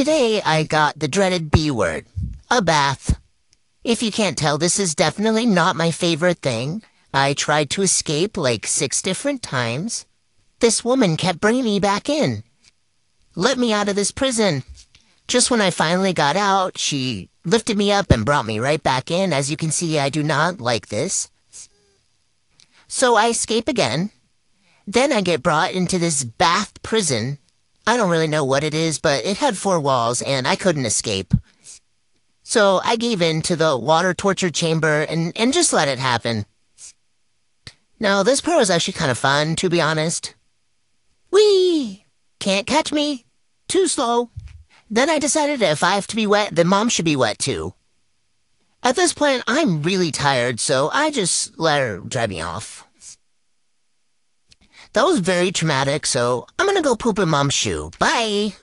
Today I got the dreaded B word, a bath. If you can't tell, this is definitely not my favorite thing. I tried to escape like six different times. This woman kept bringing me back in. Let me out of this prison. Just when I finally got out, she lifted me up and brought me right back in. As you can see, I do not like this. So I escape again. Then I get brought into this bath prison. I don't really know what it is, but it had four walls and I couldn't escape. So I gave in to the water torture chamber and, and just let it happen. Now, this part was actually kind of fun, to be honest. Whee! Can't catch me. Too slow. Then I decided if I have to be wet, then mom should be wet too. At this point, I'm really tired, so I just let her drive me off. That was very traumatic, so I'm gonna go poop in mom's shoe. Bye!